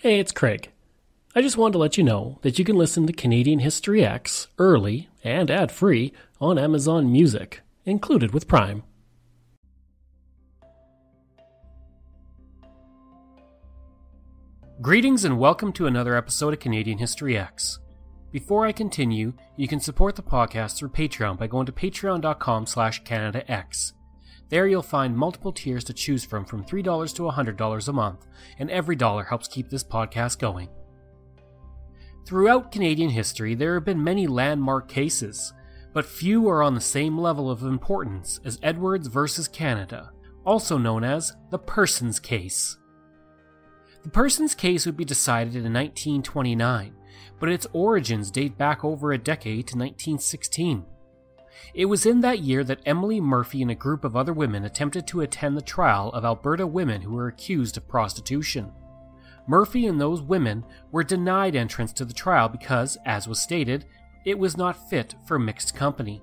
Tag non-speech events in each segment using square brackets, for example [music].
Hey, it's Craig. I just wanted to let you know that you can listen to Canadian History Ehx early and ad free on Amazon Music, included with Prime. Greetings and welcome to another episode of Canadian History Ehx. Before I continue, you can support the podcast through Patreon by going to patreon.com slash CanadaEhx. There you'll find multiple tiers to choose from from $3 to $100 a month, and every dollar helps keep this podcast going. Throughout Canadian history, there have been many landmark cases, but few are on the same level of importance as Edwards versus Canada, also known as the Persons Case. The Persons Case would be decided in 1929, but its origins date back over a decade to 1916. It was in that year that Emily Murphy and a group of other women attempted to attend the trial of Alberta women who were accused of prostitution. Murphy and those women were denied entrance to the trial because, as was stated, it was not fit for mixed company.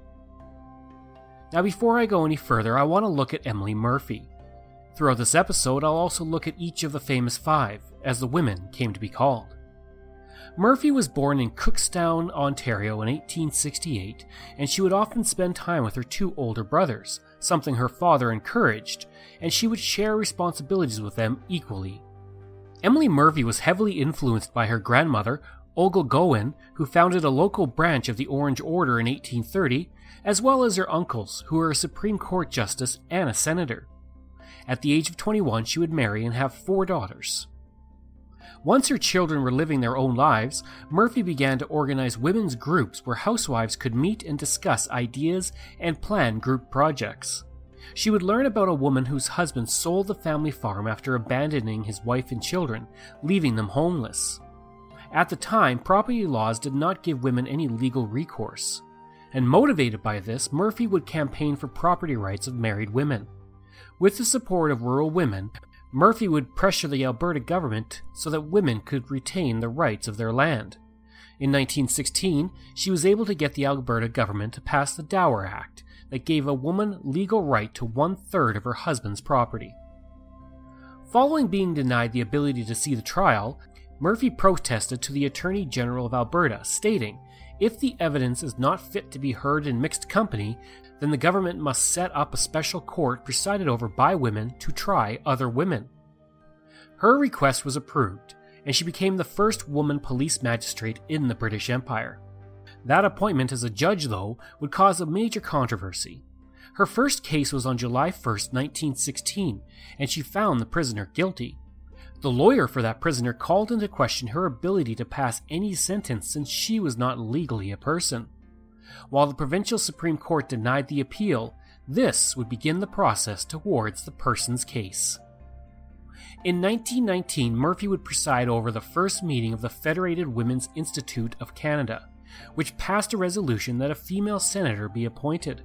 Now, before I go any further, I want to look at Emily Murphy. Throughout this episode, I'll also look at each of the famous five, as the women came to be called. Murphy was born in Cookstown, Ontario in 1868, and she would often spend time with her two older brothers, something her father encouraged, and she would share responsibilities with them equally. Emily Murphy was heavily influenced by her grandmother, Ogle Gowan, who founded a local branch of the Orange Order in 1830, as well as her uncles, who were a Supreme Court justice and a senator. At the age of 21, she would marry and have four daughters. Once her children were living their own lives, Murphy began to organize women's groups where housewives could meet and discuss ideas and plan group projects. She would learn about a woman whose husband sold the family farm after abandoning his wife and children, leaving them homeless. At the time, property laws did not give women any legal recourse. And motivated by this, Murphy would campaign for property rights of married women. With the support of rural women, Murphy would pressure the Alberta government so that women could retain the rights of their land. In 1916, she was able to get the Alberta government to pass the Dower Act that gave a woman legal right to one third of her husband's property. Following being denied the ability to see the trial, Murphy protested to the Attorney General of Alberta, stating, If the evidence is not fit to be heard in mixed company, then the government must set up a special court presided over by women to try other women. Her request was approved, and she became the first woman police magistrate in the British Empire. That appointment as a judge, though, would cause a major controversy. Her first case was on July 1, 1916, and she found the prisoner guilty. The lawyer for that prisoner called into question her ability to pass any sentence since she was not legally a person. While the provincial Supreme Court denied the appeal, this would begin the process towards the person's case. In 1919, Murphy would preside over the first meeting of the Federated Women's Institute of Canada, which passed a resolution that a female senator be appointed.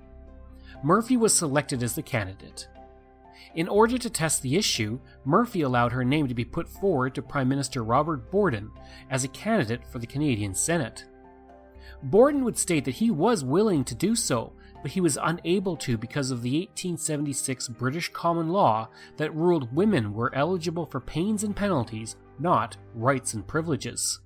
Murphy was selected as the candidate. In order to test the issue, Murphy allowed her name to be put forward to Prime Minister Robert Borden as a candidate for the Canadian Senate. Borden would state that he was willing to do so, but he was unable to because of the 1876 British common law that ruled women were eligible for pains and penalties, not rights and privileges.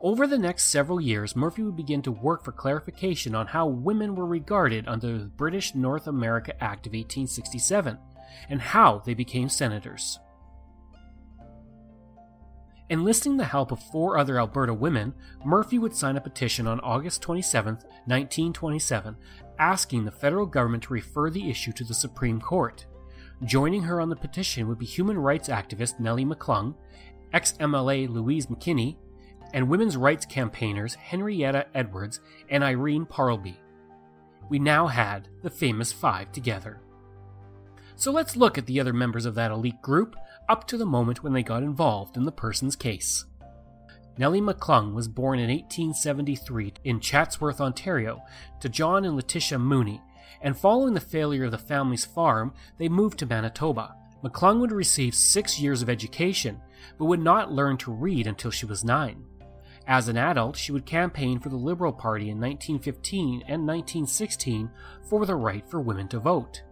Over the next several years, Murphy would begin to work for clarification on how women were regarded under the British North America Act of 1867 and how they became senators. Enlisting the help of four other Alberta women, Murphy would sign a petition on August 27, 1927, asking the federal government to refer the issue to the Supreme Court. Joining her on the petition would be human rights activist Nellie McClung, ex MLA Louise McKinney, and women's rights campaigners Henrietta Edwards and Irene Parlby. We now had the famous five together. So let's look at the other members of that elite group up to the moment when they got involved in the person's case. Nellie McClung was born in 1873 in Chatsworth, Ontario, to John and Letitia Mooney, and following the failure of the family's farm, they moved to Manitoba. McClung would receive six years of education, but would not learn to read until she was nine. As an adult, she would campaign for the Liberal Party in 1915 and 1916 for the right for women to vote.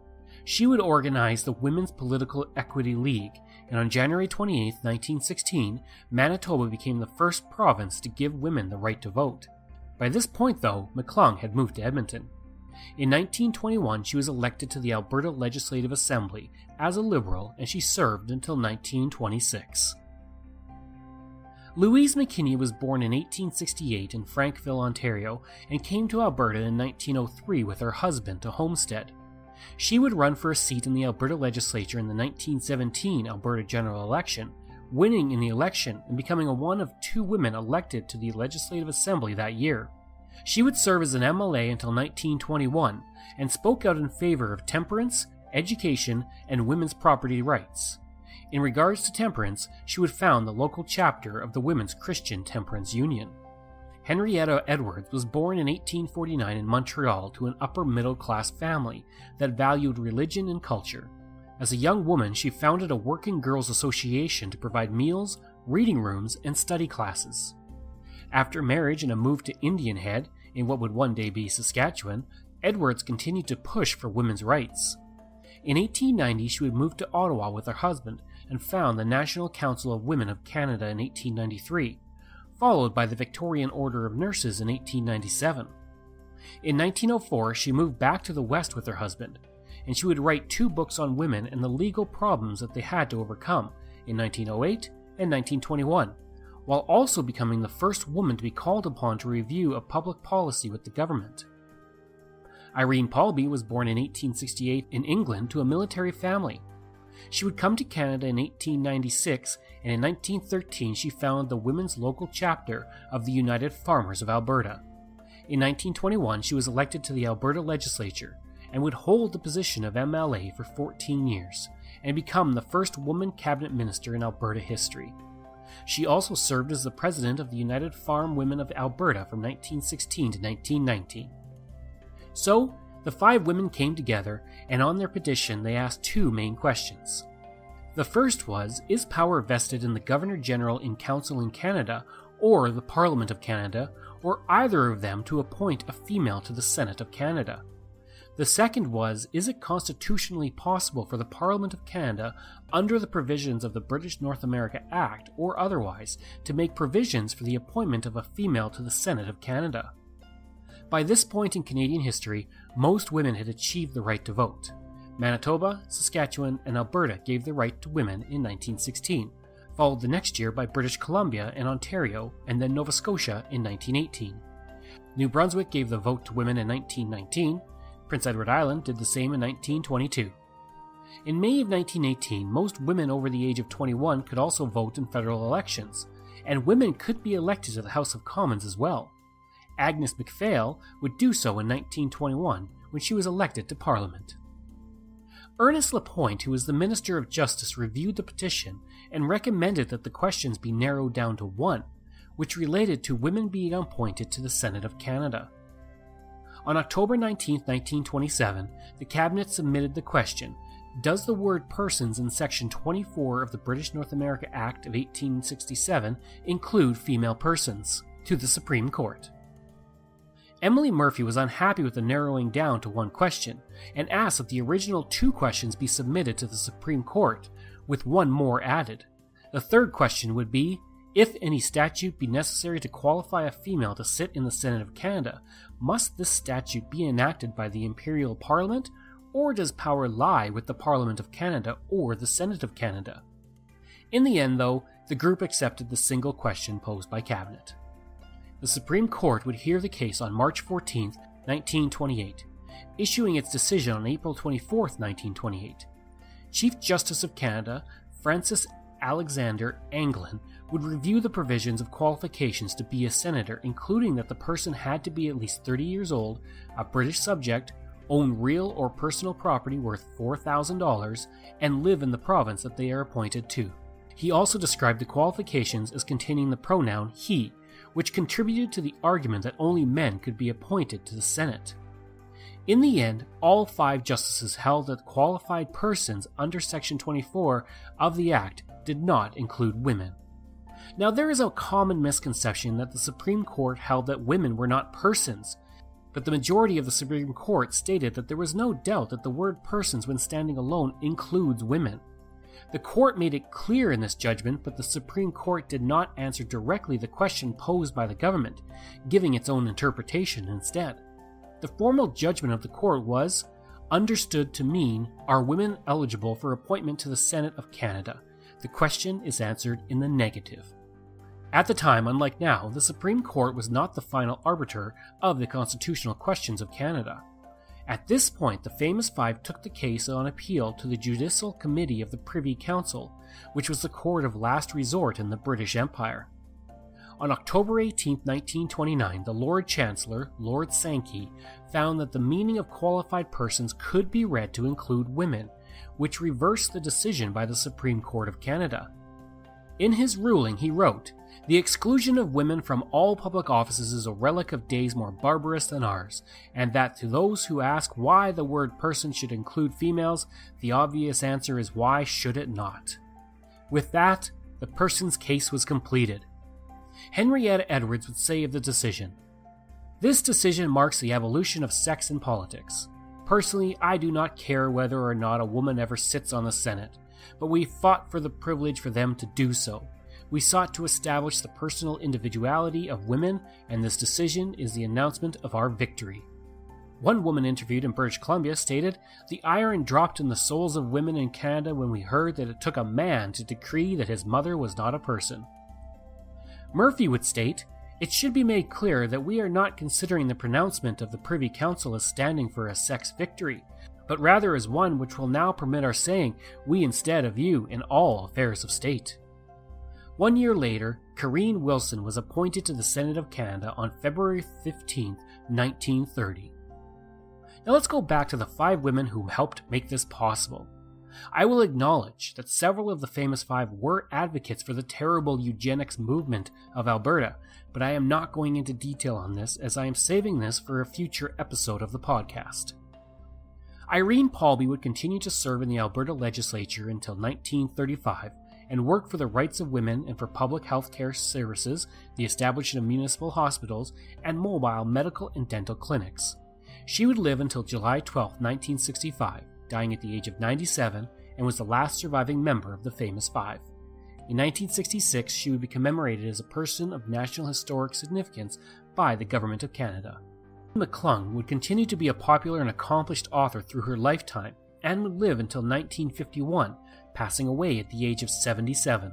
She would organize the Women's Political Equity League and on January 28, 1916, Manitoba became the first province to give women the right to vote. By this point, though, McClung had moved to Edmonton. In 1921, she was elected to the Alberta Legislative Assembly as a Liberal, and she served until 1926. Louise McKinney was born in 1868 in Frankville, Ontario, and came to Alberta in 1903 with her husband to homestead. She would run for a seat in the Alberta legislature in the 1917 Alberta general election, winning in the election and becoming one of two women elected to the Legislative Assembly that year. She would serve as an MLA until 1921 and spoke out in favor of temperance, education, and women's property rights. In regards to temperance, she would found the local chapter of the Women's Christian Temperance Union. Henrietta Edwards was born in 1849 in Montreal to an upper middle class family that valued religion and culture. As a young woman, she founded a working girls' association to provide meals, reading rooms, and study classes. After marriage and a move to Indian Head, in what would one day be Saskatchewan, Edwards continued to push for women's rights. In 1890, she would move to Ottawa with her husband and found the National Council of Women of Canada in 1893, followed by the Victorian Order of Nurses in 1897. In 1904, she moved back to the West with her husband, and she would write two books on women and the legal problems that they had to overcome in 1908 and 1921, while also becoming the first woman to be called upon to review a public policy with the government. Irene Parlby was born in 1868 in England to a military family she would come to Canada in 1896, and in 1913 she founded the women's local chapter of the United Farmers of Alberta. In 1921, she was elected to the Alberta legislature and would hold the position of MLA for 14 years and become the first woman cabinet minister in Alberta history. She also served as the president of the United Farm Women of Alberta from 1916 to 1919. So, the five women came together, and on their petition they asked two main questions. The first was Is power vested in the Governor General in Council in Canada, or the Parliament of Canada, or either of them to appoint a female to the Senate of Canada? The second was Is it constitutionally possible for the Parliament of Canada, under the provisions of the British North America Act or otherwise, to make provisions for the appointment of a female to the Senate of Canada? By this point in Canadian history, most women had achieved the right to vote. Manitoba, Saskatchewan, and Alberta gave the right to women in 1916, followed the next year by British Columbia and Ontario, and then Nova Scotia in 1918. New Brunswick gave the vote to women in 1919. Prince Edward Island did the same in 1922. In May of 1918, most women over the age of 21 could also vote in federal elections, and women could be elected to the House of Commons as well. Agnes MacPhail would do so in 1921 when she was elected to Parliament. Ernest Lapointe, who was the Minister of Justice, reviewed the petition and recommended that the questions be narrowed down to one, which related to women being appointed to the Senate of Canada. On October 19, 1927, the Cabinet submitted the question Does the word persons in Section 24 of the British North America Act of 1867 include female persons? to the Supreme Court. Emily Murphy was unhappy with the narrowing down to one question and asked that the original two questions be submitted to the Supreme Court, with one more added. The third question would be if any statute be necessary to qualify a female to sit in the Senate of Canada, must this statute be enacted by the Imperial Parliament, or does power lie with the Parliament of Canada or the Senate of Canada? In the end, though, the group accepted the single question posed by Cabinet the Supreme Court would hear the case on March 14, 1928, issuing its decision on April 24, 1928. Chief Justice of Canada, Francis Alexander Anglin, would review the provisions of qualifications to be a senator, including that the person had to be at least 30 years old, a British subject, own real or personal property worth $4,000, and live in the province that they are appointed to. He also described the qualifications as containing the pronoun he, which contributed to the argument that only men could be appointed to the Senate. In the end, all five justices held that qualified persons under Section 24 of the Act did not include women. Now, there is a common misconception that the Supreme Court held that women were not persons, but the majority of the Supreme Court stated that there was no doubt that the word persons, when standing alone, includes women. The court made it clear in this judgment, but the Supreme Court did not answer directly the question posed by the government, giving its own interpretation instead. The formal judgment of the court was understood to mean Are women eligible for appointment to the Senate of Canada? The question is answered in the negative. At the time, unlike now, the Supreme Court was not the final arbiter of the constitutional questions of Canada. At this point, the famous five took the case on appeal to the Judicial Committee of the Privy Council, which was the court of last resort in the British Empire. On October 18, 1929, the Lord Chancellor, Lord Sankey, found that the meaning of qualified persons could be read to include women, which reversed the decision by the Supreme Court of Canada. In his ruling, he wrote, The exclusion of women from all public offices is a relic of days more barbarous than ours, and that to those who ask why the word person should include females, the obvious answer is why should it not? With that, the person's case was completed. Henrietta Edwards would say of the decision This decision marks the evolution of sex in politics. Personally, I do not care whether or not a woman ever sits on the Senate but we fought for the privilege for them to do so. We sought to establish the personal individuality of women, and this decision is the announcement of our victory. One woman interviewed in British Columbia stated, The iron dropped in the souls of women in Canada when we heard that it took a man to decree that his mother was not a person. Murphy would state, It should be made clear that we are not considering the pronouncement of the Privy Council as standing for a sex victory but rather as one which will now permit our saying we instead of you in all affairs of state. One year later, Cairine Wilson was appointed to the Senate of Canada on February 15, 1930. Now let's go back to the five women who helped make this possible. I will acknowledge that several of the famous five were advocates for the terrible eugenics movement of Alberta, but I am not going into detail on this as I am saving this for a future episode of the podcast. Irene Parlby would continue to serve in the Alberta legislature until 1935 and work for the rights of women and for public health care services, the establishment of municipal hospitals, and mobile medical and dental clinics. She would live until July 12, 1965, dying at the age of 97, and was the last surviving member of the famous five. In 1966, she would be commemorated as a person of national historic significance by the Government of Canada. McClung would continue to be a popular and accomplished author through her lifetime and would live until 1951, passing away at the age of 77.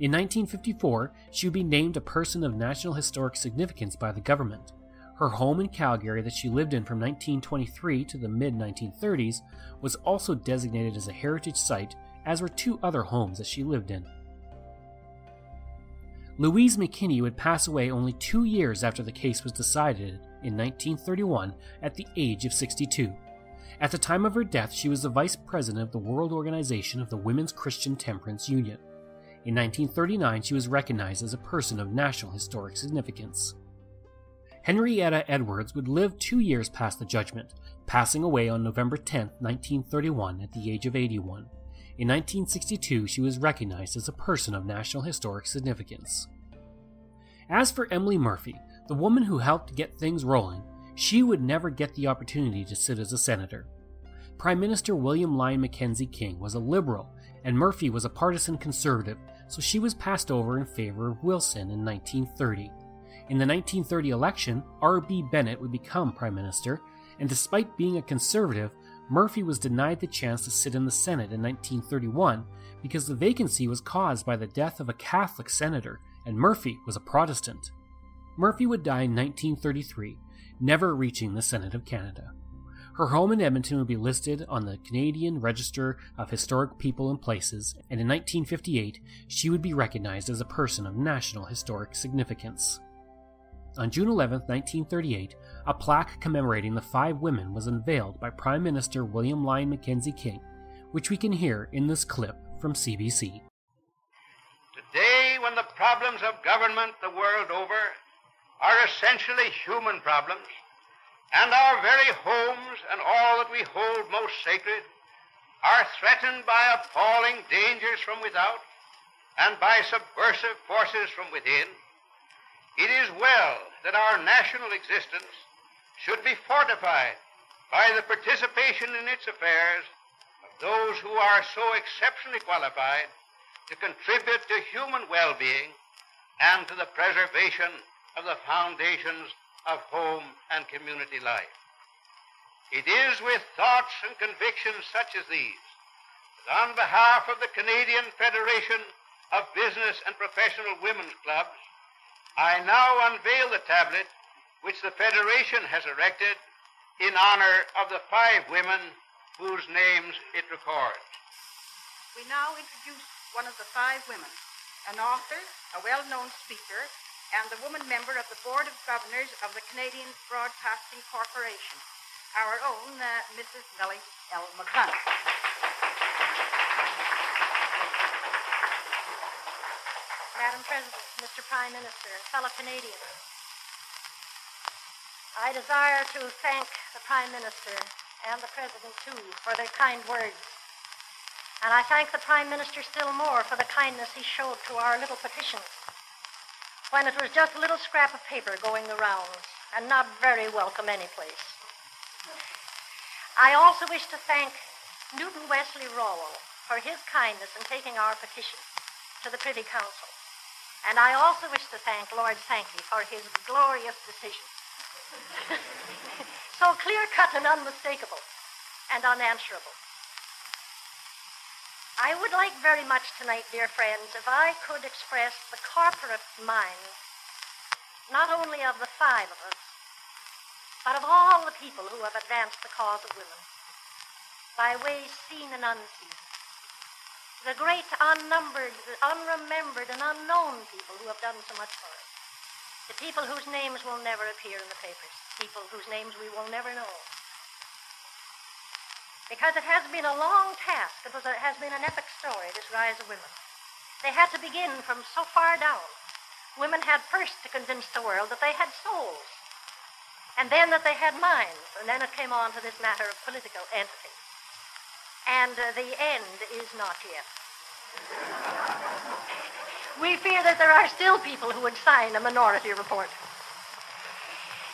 In 1954, she would be named a Person of National Historic Significance by the government. Her home in Calgary, that she lived in from 1923 to the mid 1930s, was also designated as a heritage site, as were two other homes that she lived in. Louise McKinney would pass away only two years after the case was decided in 1931 at the age of 62. At the time of her death, she was the vice president of the World Organization of the Women's Christian Temperance Union. In 1939, she was recognized as a person of national historic significance. Henrietta Edwards would live two years past the judgment, passing away on November 10, 1931, at the age of 81. In 1962, she was recognized as a person of national historic significance. As for Emily Murphy, the woman who helped get things rolling, she would never get the opportunity to sit as a senator. Prime Minister William Lyon Mackenzie King was a liberal, and Murphy was a partisan conservative, so she was passed over in favor of Wilson in 1930. In the 1930 election, R.B. Bennett would become Prime Minister, and despite being a conservative, Murphy was denied the chance to sit in the Senate in 1931 because the vacancy was caused by the death of a Catholic senator, and Murphy was a Protestant. Murphy would die in 1933, never reaching the Senate of Canada. Her home in Edmonton would be listed on the Canadian Register of Historic People and Places, and in 1958 she would be recognized as a person of national historic significance. On June 11, 1938, a plaque commemorating the five women was unveiled by Prime Minister William Lyon Mackenzie King, which we can hear in this clip from CBC. Today, when the problems of government the world over are essentially human problems, and our very homes and all that we hold most sacred are threatened by appalling dangers from without and by subversive forces from within, it is well that our national existence should be fortified by the participation in its affairs of those who are so exceptionally qualified to contribute to human well-being and to the preservation of the foundations of home and community life. It is with thoughts and convictions such as these that on behalf of the Canadian Federation of Business and Professional Women's Clubs, I now unveil the tablet which the Federation has erected in honor of the five women whose names it records. We now introduce one of the five women, an author, a well-known speaker, and the woman member of the Board of Governors of the Canadian Broadcasting Corporation, our own uh, Mrs. Nellie L. McClung. Madam President, Mr. Prime Minister, fellow Canadians, I desire to thank the Prime Minister and the President, too, for their kind words. And I thank the Prime Minister still more for the kindness he showed to our little petition when it was just a little scrap of paper going the rounds and not very welcome anyplace. I also wish to thank Newton Wesley Rowell for his kindness in taking our petition to the Privy Council. And I also wish to thank Lord Sankey for his glorious decision. [laughs] so clear cut and unmistakable and unanswerable. I would like very much tonight, dear friends, if I could express the corporate mind, not only of the five of us, but of all the people who have advanced the cause of women, by ways seen and unseen. The great unnumbered, unremembered, and unknown people who have done so much for us. The people whose names will never appear in the papers. People whose names we will never know. Because it has been a long task. It, was a, it has been an epic story, this rise of women. They had to begin from so far down. Women had first to convince the world that they had souls, and then that they had minds, and then it came on to this matter of political entity. And uh, the end is not yet. [laughs] we fear that there are still people who would sign a minority report.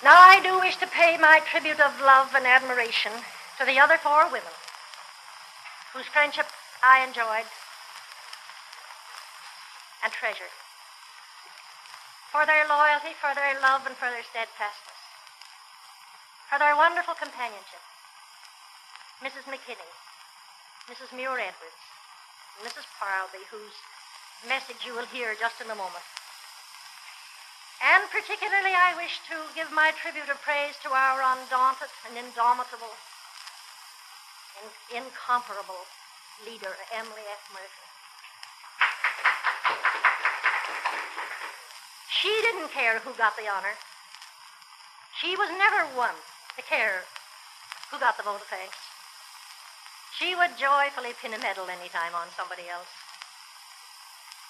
Now, I do wish to pay my tribute of love and admiration to the other four women, whose friendship I enjoyed and treasured, for their loyalty, for their love, and for their steadfastness, for their wonderful companionship. Mrs. McKinney, Mrs. Muir Edwards, Mrs. Parlby, whose message you will hear just in a moment. And particularly, I wish to give my tribute of praise to our undaunted and indomitable in, incomparable leader, Emily F. Murphy. She didn't care who got the honor. She was never one to care who got the vote of thanks. She would joyfully pin a medal any time on somebody else.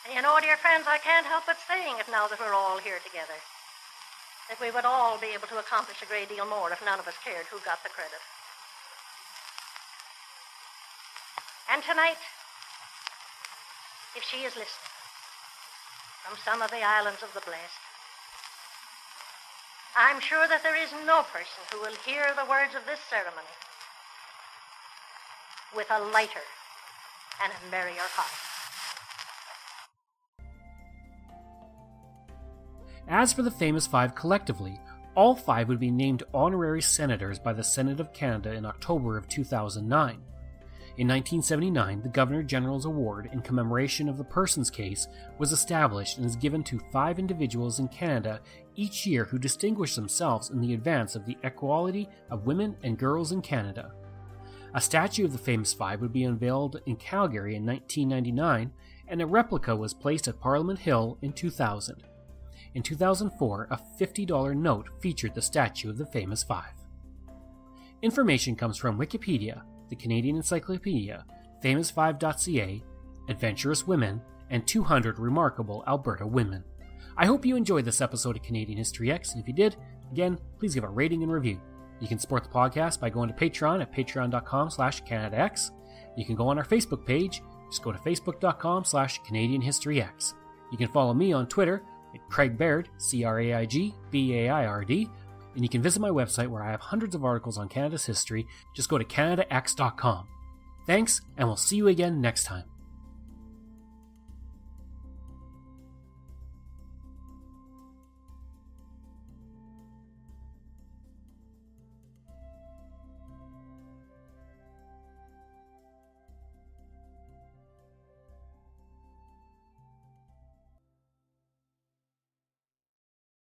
And you know, dear friends, I can't help but saying it now that we're all here together. That we would all be able to accomplish a great deal more if none of us cared who got the credit. And tonight, if she is listening from some of the islands of the blessed, I'm sure that there is no person who will hear the words of this ceremony with a lighter and a merrier heart. As for the famous five collectively, all five would be named honorary senators by the Senate of Canada in October of 2009. In 1979, the Governor General's Award in commemoration of the Persons case was established and is given to five individuals in Canada each year who distinguish themselves in the advance of the equality of women and girls in Canada. A statue of the famous five would be unveiled in Calgary in 1999, and a replica was placed at Parliament Hill in 2000. In 2004, a $50 note featured the statue of the famous five. Information comes from Wikipedia, the Canadian Encyclopedia, Famous5.ca, Adventurous Women, and 200 Remarkable Alberta Women. I hope you enjoyed this episode of Canadian History Ehx, and if you did, again, please give a rating and review. You can support the podcast by going to Patreon at patreon.com slash CanadaEhx. You can go on our Facebook page, just go to facebook.com slash Canadian History Ehx. You can follow me on Twitter at Craig Baird, C-R-A-I-G B-A-I-R-D, and you can visit my website where I have hundreds of articles on Canada's history. Just go to CanadaEhx.com. Thanks, and we'll see you again next time.